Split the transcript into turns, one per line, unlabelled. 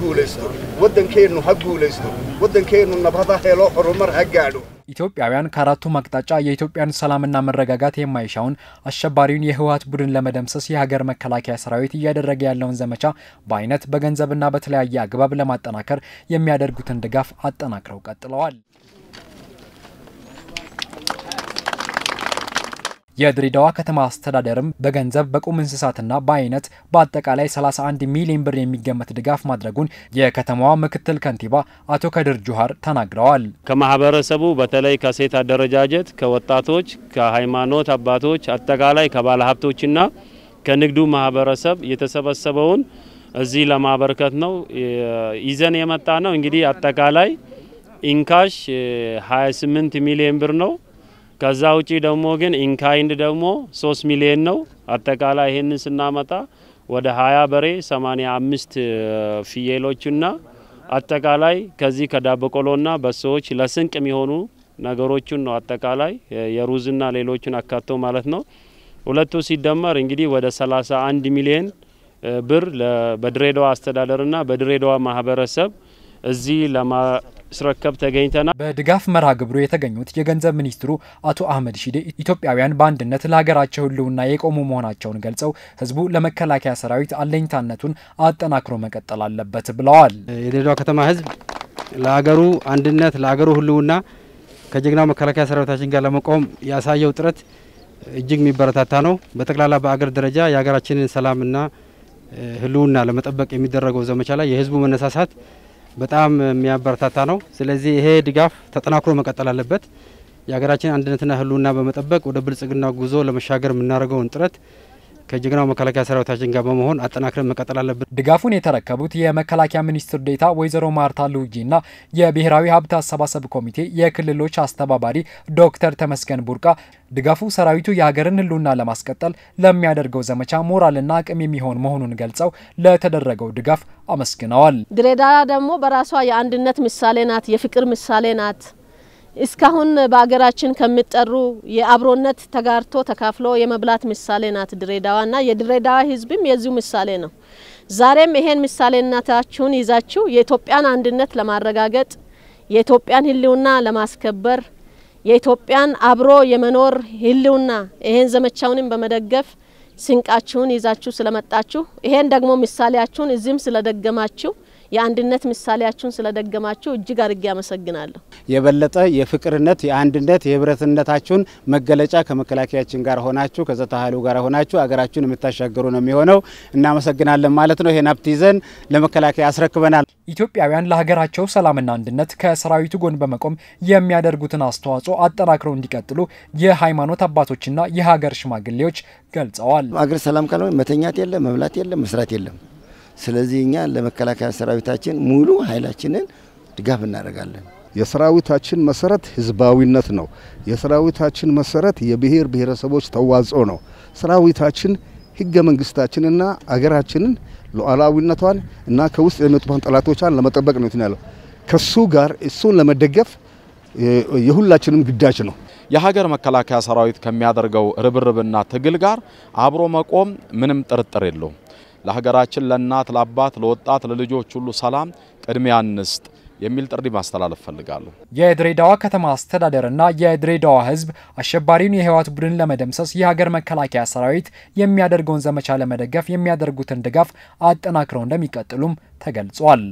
guulaysto waddankeennu ha guulaysto waddankeennu nabad helo horumar ha gaadho
ኢትዮጵያውያን ከአራቱም አቅጣጫ የኢትዮጵያን ሰላምና መረጋጋት የማይሻውን አሸባሪውን የህወሀት ቡድን ለመደምሰስ የሀገር መከላከያ ሰራዊት እያደረገ ያለውን ዘመቻ በአይነት በገንዘብና በተለያየ አግባብ ለማጠናከር የሚያደርጉትን ድጋፍ አጠናክረው ቀጥለዋል። የድሬዳዋ ከተማ አስተዳደርም በገንዘብ በቁም እንስሳትና በአይነት በአጠቃላይ 31 ሚሊዮን ብር የሚገመት ድጋፍ ማድረጉን የከተማዋ ምክትል ከንቲባ አቶ ከድር ጁሃር ተናግረዋል።
ከማህበረሰቡ በተለይ ከሴት አደረጃጀት፣ ከወጣቶች፣ ከሃይማኖት አባቶች፣ አጠቃላይ ከባለሀብቶችና ከንግዱ ማህበረሰብ የተሰበሰበውን እዚህ ለማበርከት ነው ይዘን የመጣነው። እንግዲህ አጠቃላይ in cash 28 ሚሊዮን ብር ነው። ከዛ ውጪ ደግሞ ግን in kind ደግሞ ሶስት ሚሊዮን ነው። አጠቃላይ ይህንን ስናመጣ ወደ ሀያ በሬ ሰማኒያ አምስት ፍየሎችና አጠቃላይ ከዚህ ከዳቦ ቆሎና በሶዎች ለስንቅ የሚሆኑ ነገሮችን ነው አጠቃላይ የሩዝና ሌሎችን አካቶ ማለት ነው። ሁለቱ ሲደመር እንግዲህ ወደ ሰላሳ አንድ ሚሊዮን ብር በድሬዳዋ አስተዳደርና በድሬዳዋ ማህበረሰብ እዚህ ለማስረከብ ተገኝተናል።
በድጋፍ መርሃ ግብሩ የተገኙት የገንዘብ ሚኒስትሩ አቶ አህመድ ሺዴ ኢትዮጵያውያን በአንድነት ለሀገራቸው ሕልውና የቆሙ መሆናቸውን ገልጸው ሕዝቡ ለመከላከያ ሰራዊት አለኝታነቱን አጠናክሮ መቀጠል አለበት ብለዋል።
የድሬዳዋ ከተማ ሕዝብ ለሀገሩ አንድነት ለሀገሩ ሕልውና ከጀግናው መከላከያ ሰራዊታችን ጋር ለመቆም ያሳየው ጥረት እጅግ የሚበረታታ ነው። በጠቅላላ በአገር ደረጃ የሀገራችንን ሰላምና ሕልውና ለመጠበቅ የሚደረገው ዘመቻ ላይ የህዝቡ መነሳሳት በጣም የሚያበረታታ ነው። ስለዚህ ይሄ ድጋፍ ተጠናክሮ መቀጠል አለበት። የሀገራችን አንድነትና ህልውና በመጠበቅ ወደ ብልጽግና ጉዞ ለመሻገር የምናደርገውን ጥረት ከጀግናው መከላከያ ሰራዊታችን ጋር በመሆን አጠናክረን መቀጠል አለብን።
ድጋፉን የተረከቡት የመከላከያ ሚኒስትር ዴኤታ ወይዘሮ ማርታ ሉዊጂና የብሔራዊ ሀብት አሰባሰብ ኮሚቴ የክልሎች አስተባባሪ ዶክተር ተመስገን ቡርቃ ድጋፉ ሰራዊቱ የሀገርን ህልውና ለማስቀጠል ለሚያደርገው ዘመቻ ሞራልና አቅም የሚሆን መሆኑን ገልጸው ለተደረገው ድጋፍ አመስግነዋል።
ድሬዳዋ ደግሞ በራሷ የአንድነት ምሳሌ ናት፣ የፍቅር ምሳሌ ናት። እስካሁን በሀገራችን ከሚጠሩ የአብሮነት ተጋርቶ ተካፍሎ የመብላት ምሳሌ ናት ድሬዳዋና የድሬዳዋ ህዝብም የዚሁ ምሳሌ ነው። ዛሬም ይሄን ምሳሌነታችሁን ይዛችሁ የኢትዮጵያን አንድነት ለማረጋገጥ የኢትዮጵያን ህልውና ለማስከበር የኢትዮጵያን አብሮ የመኖር ህልውና ይሄን ዘመቻውንም በመደገፍ ስንቃችሁን ይዛችሁ ስለመጣችሁ ይሄን ደግሞ ምሳሌያችሁን እዚህም ስለደገማችሁ የአንድነት ምሳሌያችሁን ስለደገማችሁ እጅግ አድርጌ አመሰግናለሁ።
የበለጠ የፍቅርነት፣ የአንድነት፣ የህብረትነታችሁን መገለጫ ከመከላከያችን ጋር ሆናችሁ ከጸጥታ ኃይሉ ጋር ሆናችሁ አገራችሁን የምታሻገሩ ነው የሚሆነው። እናመሰግናለን ማለት ነው። ይህን ሀብት ይዘን ለመከላከያ አስረክበናል።
ኢትዮጵያውያን ለሀገራቸው ሰላምና አንድነት ከሰራዊቱ ጎን በመቆም የሚያደርጉትን አስተዋጽኦ አጠናክረው እንዲቀጥሉ የሃይማኖት አባቶችና የሀገር ሽማግሌዎች ገልጸዋል።
አገር ሰላም ካልሆነ መተኛት የለም፣ መብላት የለም፣ መስራት የለም። ስለዚህ እኛ ለመከላከያ ሰራዊታችን ሙሉ ኃይላችንን ድጋፍ እናደርጋለን።
የሰራዊታችን መሰረት ህዝባዊነት ነው። የሰራዊታችን መሰረት የብሔር ብሔረሰቦች ተዋጽኦ ነው። ሰራዊታችን ህገ መንግስታችንና አገራችንን ሉዓላዊነቷን እና ከውስጥ የሚመጡትን ጠላቶቿን ለመጠበቅ ነው ያለው። ከሱ ጋር እሱን ለመደገፍ የሁላችንም ግዳጅ ነው።
የሀገር መከላከያ ሰራዊት ከሚያደርገው ርብርብና ትግል ጋር አብሮ መቆም ምንም ጥርጥር የለውም። ለሀገራችን፣ ለእናት፣ ለአባት፣ ለወጣት፣ ለልጆች ሁሉ ሰላም ቅድሚያ እንስጥ የሚል ጥሪ ማስተላለፍ ፈልጋለሁ።
የድሬዳዋ ከተማ አስተዳደርና የድሬዳዋ ህዝብ አሸባሪውን የህወሓት ቡድን ለመደምሰስ የሀገር መከላከያ ሰራዊት የሚያደርገውን ዘመቻ ለመደገፍ የሚያደርጉትን ድጋፍ አጠናክረው እንደሚቀጥሉም ተገልጿል።